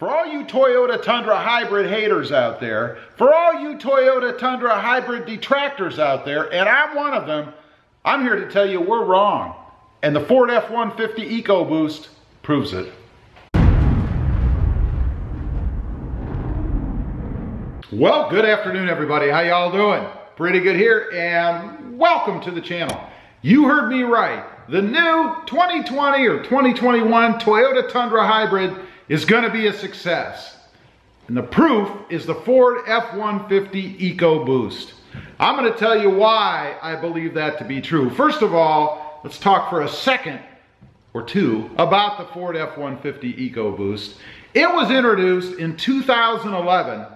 For all you Toyota Tundra hybrid haters out there, for all you Toyota Tundra hybrid detractors out there, and I'm one of them, I'm here to tell you we're wrong. And the Ford F-150 EcoBoost proves it. Well, good afternoon, everybody. How y'all doing? Pretty good here, and welcome to the channel. You heard me right. The new 2020 or 2021 Toyota Tundra Hybrid is going to be a success. And the proof is the Ford F-150 EcoBoost. I'm going to tell you why I believe that to be true. First of all, let's talk for a second or two about the Ford F-150 EcoBoost. It was introduced in 2011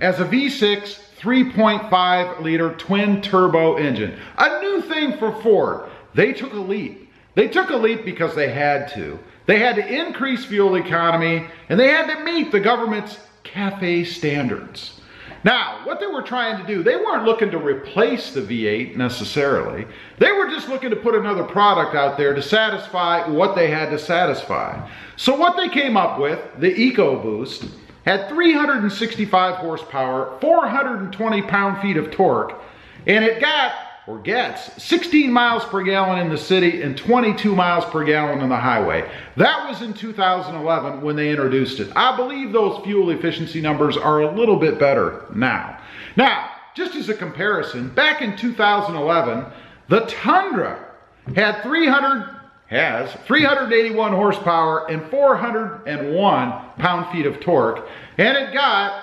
as a V6 3.5 liter twin turbo engine. A new thing for Ford. They took a leap. They took a leap because they had to. They had to increase fuel economy and they had to meet the government's CAFE standards. Now, what they were trying to do, they weren't looking to replace the V8 necessarily. They were just looking to put another product out there to satisfy what they had to satisfy. So what they came up with, the EcoBoost, had 365 horsepower, 420 pound-feet of torque, and it got or gets 16 miles per gallon in the city and 22 miles per gallon on the highway. That was in 2011 when they introduced it. I believe those fuel efficiency numbers are a little bit better now. Now, just as a comparison, back in 2011, the Tundra had 300 has 381 horsepower and 401 pound-feet of torque, and it got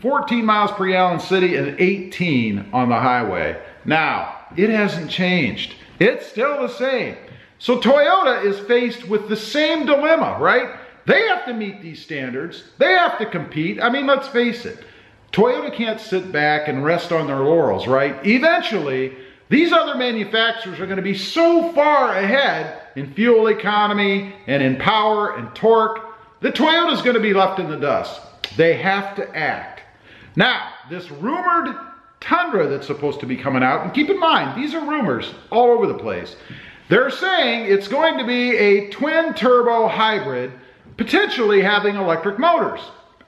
14 miles per gallon city and 18 on the highway. Now, it hasn't changed. It's still the same. So Toyota is faced with the same dilemma, right? They have to meet these standards. They have to compete. I mean, let's face it. Toyota can't sit back and rest on their laurels, right? Eventually, these other manufacturers are going to be so far ahead in fuel economy and in power and torque that Toyota's going to be left in the dust. They have to act. Now, this rumored Tundra that's supposed to be coming out. And keep in mind, these are rumors all over the place. They're saying it's going to be a twin turbo hybrid, potentially having electric motors.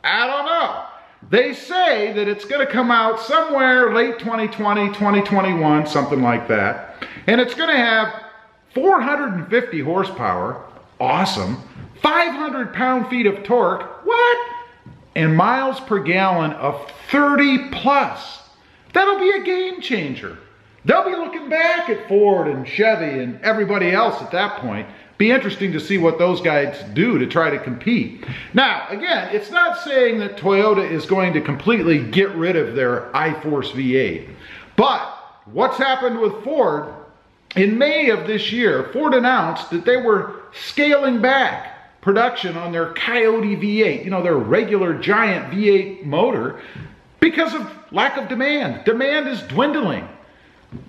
I don't know. They say that it's going to come out somewhere late 2020, 2021, something like that. And it's going to have 450 horsepower. Awesome. 500 pound-feet of torque. What? And miles per gallon of 30 plus. That'll be a game changer. They'll be looking back at Ford and Chevy and everybody else at that point. Be interesting to see what those guys do to try to compete. Now, again, it's not saying that Toyota is going to completely get rid of their iForce V8. But what's happened with Ford, in May of this year, Ford announced that they were scaling back production on their Coyote V8, you know, their regular giant V8 motor, because of lack of demand. Demand is dwindling.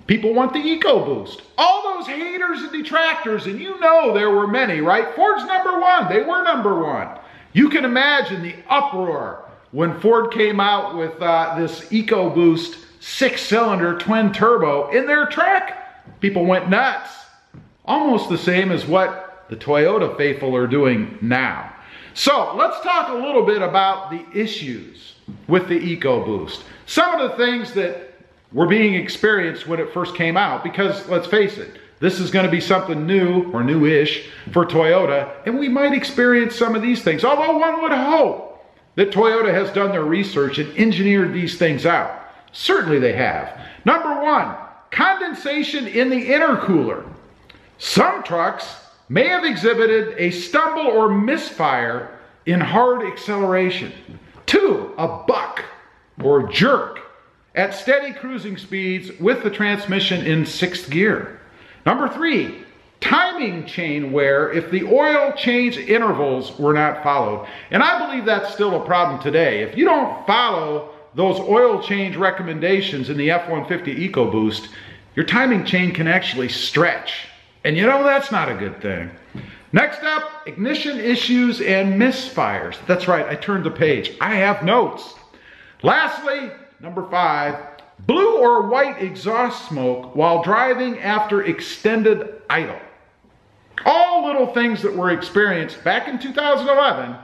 People want the EcoBoost. All those haters and detractors, and you know there were many, right? Ford's number one. They were number one. You can imagine the uproar when Ford came out with uh, this EcoBoost six-cylinder twin turbo in their truck. People went nuts. Almost the same as what the Toyota faithful are doing now. So let's talk a little bit about the issues with the EcoBoost. Some of the things that were being experienced when it first came out, because let's face it, this is going to be something new or new-ish for Toyota, and we might experience some of these things. Although one would hope that Toyota has done their research and engineered these things out. Certainly they have. Number one, condensation in the intercooler. Some trucks may have exhibited a stumble or misfire in hard acceleration. Two, a buck or jerk at steady cruising speeds with the transmission in sixth gear. Number three, timing chain wear if the oil change intervals were not followed. And I believe that's still a problem today. If you don't follow those oil change recommendations in the F-150 EcoBoost, your timing chain can actually stretch. And you know that's not a good thing. Next up, ignition issues and misfires. That's right, I turned the page. I have notes. Lastly, number five, blue or white exhaust smoke while driving after extended idle. All little things that were experienced back in 2011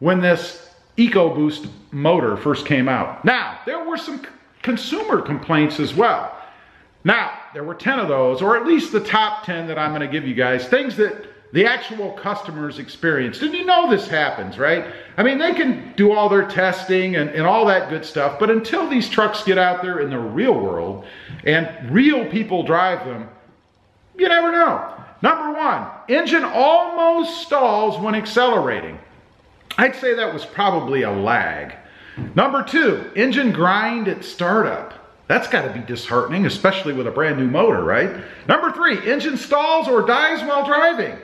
when this EcoBoost motor first came out. Now, there were some consumer complaints as well. Now, there were 10 of those, or at least the top 10 that I'm going to give you guys, things that the actual customers experienced. And you know this happens, right? I mean, they can do all their testing and, and all that good stuff, but until these trucks get out there in the real world and real people drive them, you never know. Number one, engine almost stalls when accelerating. I'd say that was probably a lag. Number two, engine grind at startup. That's got to be disheartening, especially with a brand new motor, right? Number three, engine stalls or dies while driving.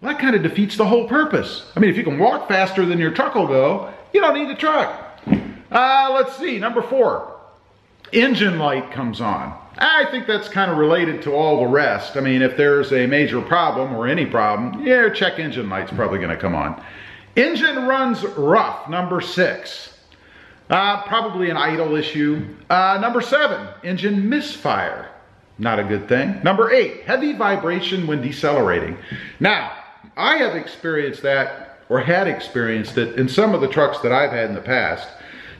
Well, that kind of defeats the whole purpose. I mean, if you can walk faster than your truck will go, you don't need the truck. Uh, let's see, number four, engine light comes on. I think that's kind of related to all the rest. I mean, if there's a major problem or any problem, yeah, check engine light's probably gonna come on. Engine runs rough, number six. Uh, probably an idle issue. Uh, number seven, engine misfire. Not a good thing. Number eight, heavy vibration when decelerating. Now, I have experienced that or had experienced it in some of the trucks that I've had in the past.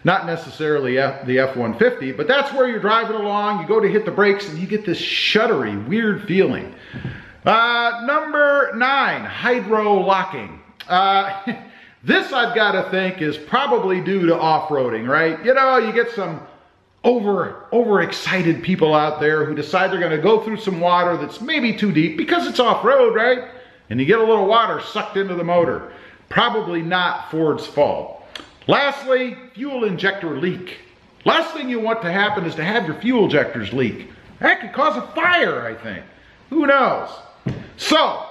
Not necessarily F, the F-150, but that's where you're driving along, you go to hit the brakes and you get this shuddery, weird feeling. Uh, number nine, hydro locking. This I've got to think is probably due to off-roading, right? You know, you get some over overexcited people out there who decide they're going to go through some water that's maybe too deep because it's off-road, right? And you get a little water sucked into the motor. Probably not Ford's fault. Lastly, fuel injector leak. Last thing you want to happen is to have your fuel injectors leak. That could cause a fire, I think. Who knows? So,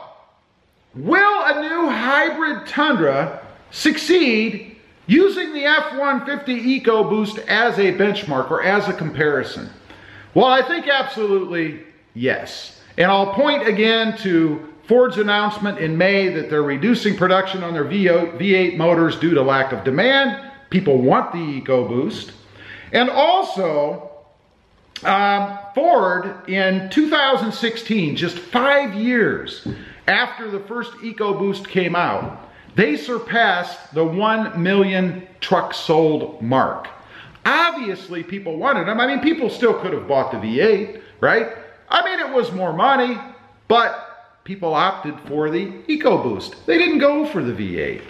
will a new hybrid Tundra succeed using the F-150 EcoBoost as a benchmark or as a comparison? Well, I think absolutely yes. And I'll point again to Ford's announcement in May that they're reducing production on their V8 motors due to lack of demand. People want the EcoBoost. And also, um, Ford in 2016, just five years after the first EcoBoost came out, they surpassed the 1 million truck sold mark. Obviously, people wanted them. I mean, people still could have bought the V8, right? I mean, it was more money, but people opted for the EcoBoost. They didn't go for the V8.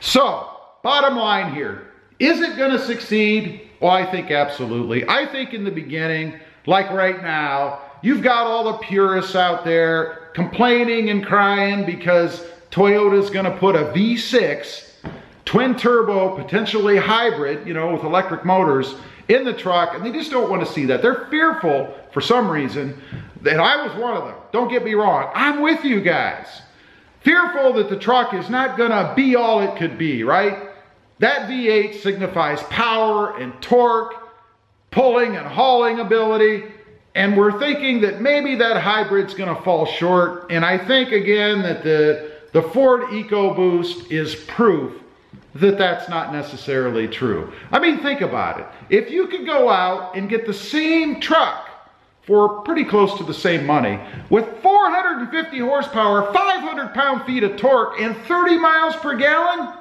So, bottom line here, is it going to succeed? Well, I think absolutely. I think in the beginning, like right now, you've got all the purists out there complaining and crying because Toyota's going to put a V6 twin turbo, potentially hybrid, you know, with electric motors in the truck, and they just don't want to see that. They're fearful for some reason and I was one of them. Don't get me wrong. I'm with you guys. Fearful that the truck is not going to be all it could be, right? That V8 signifies power and torque, pulling and hauling ability, and we're thinking that maybe that hybrid's going to fall short. And I think, again, that the, the Ford EcoBoost is proof that that's not necessarily true. I mean, think about it. If you could go out and get the same truck for pretty close to the same money with 450 horsepower, 500 pound-feet of torque, and 30 miles per gallon?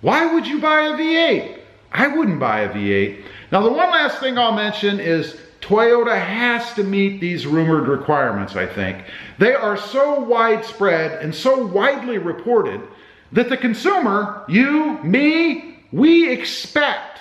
Why would you buy a V8? I wouldn't buy a V8. Now, the one last thing I'll mention is Toyota has to meet these rumored requirements, I think. They are so widespread and so widely reported that the consumer, you, me, we expect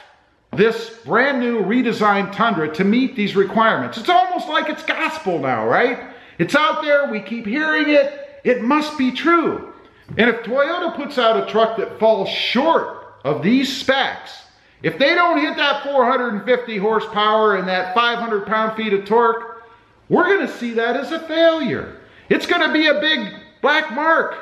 this brand new redesigned Tundra to meet these requirements. It's almost like it's gospel now, right? It's out there, we keep hearing it, it must be true. And if Toyota puts out a truck that falls short of these specs, if they don't hit that 450 horsepower and that 500 pound-feet of torque, we're gonna see that as a failure. It's gonna be a big black mark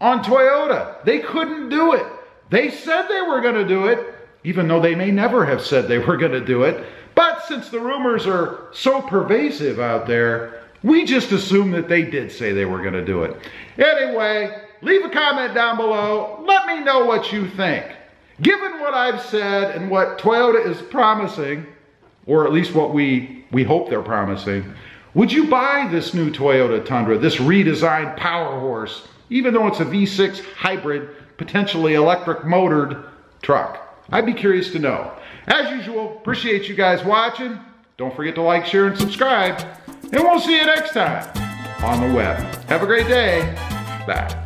on Toyota. They couldn't do it. They said they were gonna do it, even though they may never have said they were going to do it. But since the rumors are so pervasive out there, we just assume that they did say they were going to do it. Anyway, leave a comment down below. Let me know what you think. Given what I've said and what Toyota is promising, or at least what we, we hope they're promising, would you buy this new Toyota Tundra, this redesigned power horse, even though it's a V6 hybrid, potentially electric motored truck? I'd be curious to know. As usual, appreciate you guys watching. Don't forget to like, share, and subscribe. And we'll see you next time on the web. Have a great day. Bye.